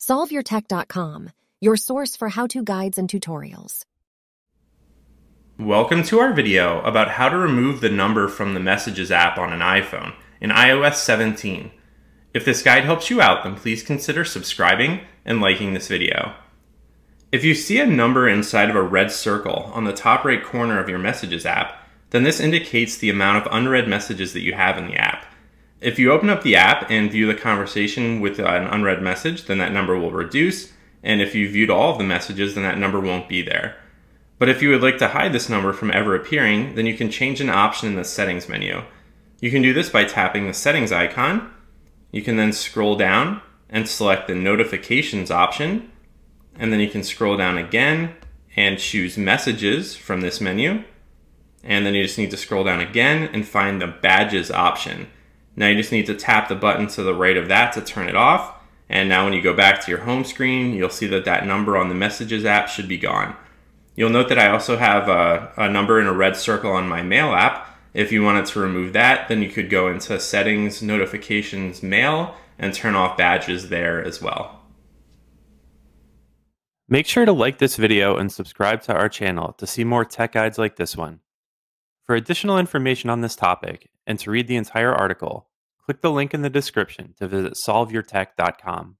SolveYourTech.com, your source for how-to guides and tutorials. Welcome to our video about how to remove the number from the Messages app on an iPhone in iOS 17. If this guide helps you out, then please consider subscribing and liking this video. If you see a number inside of a red circle on the top right corner of your Messages app, then this indicates the amount of unread messages that you have in the app. If you open up the app and view the conversation with an unread message, then that number will reduce. And if you viewed all of the messages, then that number won't be there. But if you would like to hide this number from ever appearing, then you can change an option in the settings menu. You can do this by tapping the settings icon. You can then scroll down and select the notifications option. And then you can scroll down again and choose messages from this menu. And then you just need to scroll down again and find the badges option. Now you just need to tap the button to the right of that to turn it off. And now when you go back to your home screen, you'll see that that number on the Messages app should be gone. You'll note that I also have a, a number in a red circle on my Mail app. If you wanted to remove that, then you could go into Settings, Notifications, Mail, and turn off badges there as well. Make sure to like this video and subscribe to our channel to see more tech guides like this one. For additional information on this topic and to read the entire article, click the link in the description to visit solveyourtech.com.